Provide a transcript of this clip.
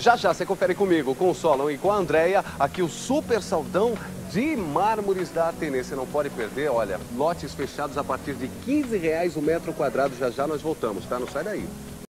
Já já você confere comigo, com o Solon e com a Andréia, aqui o super saldão de mármores da Atene. Você não pode perder, olha, lotes fechados a partir de 15 reais o metro quadrado. Já já nós voltamos, tá? Não sai daí.